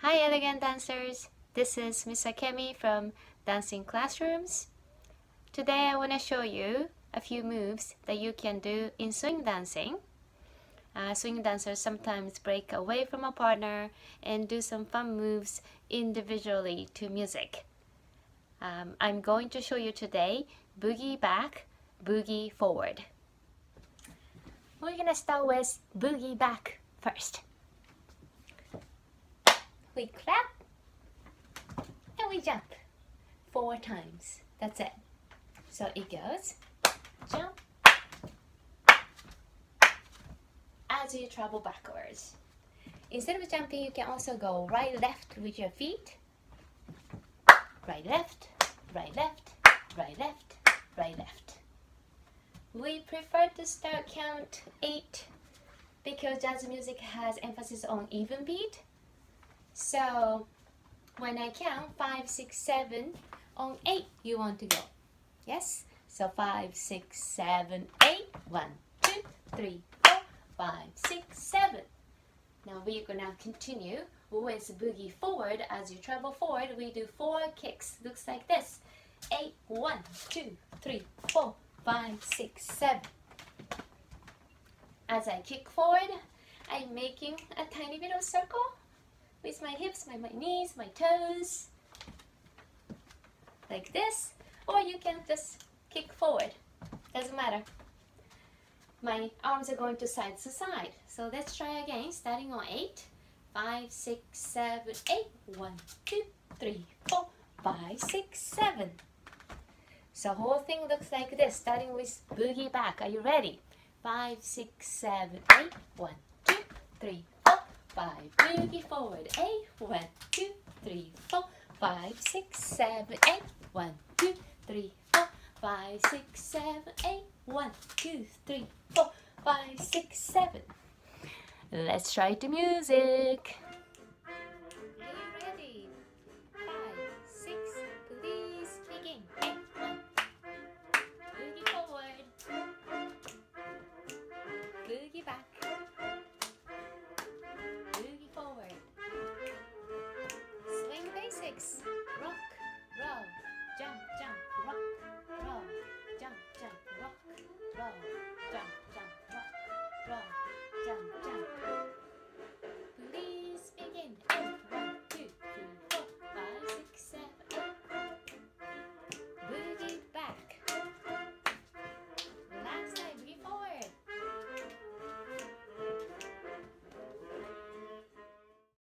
Hi elegant dancers, this is Miss Akemi from Dancing Classrooms. Today I want to show you a few moves that you can do in swing dancing. Uh, swing dancers sometimes break away from a partner and do some fun moves individually to music. Um, I'm going to show you today boogie back, boogie forward. We're gonna start with boogie back first we clap, and we jump four times. That's it. So it goes jump as you travel backwards. Instead of jumping, you can also go right left with your feet. Right left, right left, right left, right left. We prefer to start count eight because jazz music has emphasis on even beat so when I count five, six, seven, on eight you want to go. Yes? So five, six, seven, eight. One, two, three, four, five, six, seven. Now we're gonna continue with boogie forward. As you travel forward, we do four kicks. Looks like this. Eight, one, two, three, four, five, six, seven. As I kick forward, I'm making a tiny bit of circle my hips, my, my knees, my toes, like this, or you can just kick forward, doesn't matter. My arms are going to side to side. So let's try again, starting on eight, five, six, seven, eight. One, two, three, four, five, six, seven. So whole thing looks like this, starting with boogie back. Are you ready? Five, six, seven, eight. One, two, three, five. Boogie forward. Eight. One, two, three, four, five, six, seven, eight. One, two, three, four, five, six, seven, eight. One, two, three, four, five, six, seven. Let's try the music. love.